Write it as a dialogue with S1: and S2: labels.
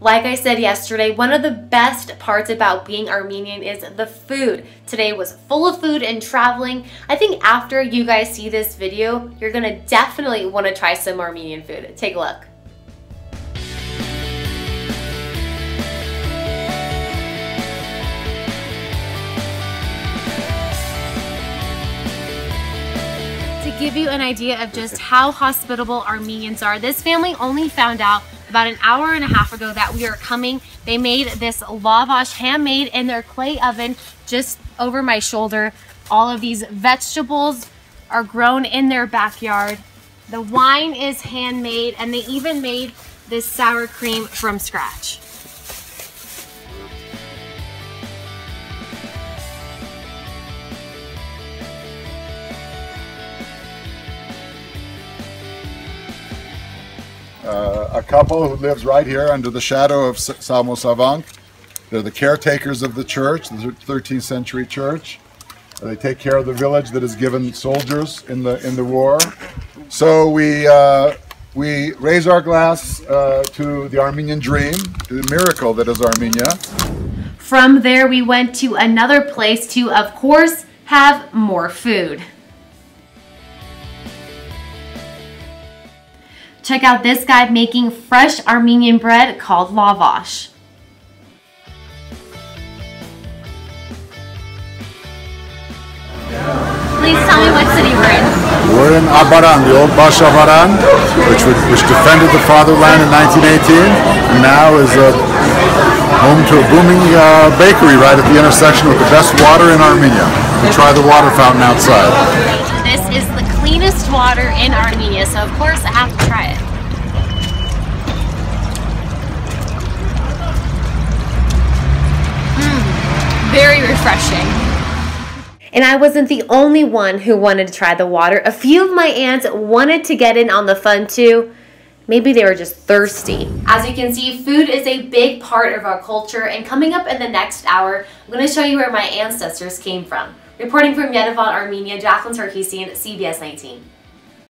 S1: Like I said yesterday, one of the best parts about being Armenian is the food. Today was full of food and traveling. I think after you guys see this video, you're gonna definitely wanna try some Armenian food. Take a look. To give you an idea of just how hospitable Armenians are, this family only found out about an hour and a half ago that we are coming. They made this lavash handmade in their clay oven just over my shoulder. All of these vegetables are grown in their backyard. The wine is handmade and they even made this sour cream from scratch.
S2: Uh, a couple who lives right here under the shadow of Saghmosavank. They're the caretakers of the church, the 13th century church. They take care of the village that has given soldiers in the in the war. So we uh, we raise our glass uh, to the Armenian dream, to the miracle that is Armenia.
S1: From there, we went to another place to, of course, have more food. Check out this guy making fresh Armenian bread called lavash. Please tell me what city we're in.
S2: We're in Abaran, the old Bashabaran, which, which defended the fatherland in 1918, and now is a home to a booming uh, bakery right at the intersection with the best water in Armenia. You try the water fountain outside.
S1: This is the cleanest water in Armenia, so of course I have to try it. Mmm, very refreshing. And I wasn't the only one who wanted to try the water. A few of my aunts wanted to get in on the fun too. Maybe they were just thirsty. As you can see, food is a big part of our culture and coming up in the next hour, I'm going to show you where my ancestors came from. Reporting from Yerevan, Armenia, Jacqueline Sarkissian, CBS 19.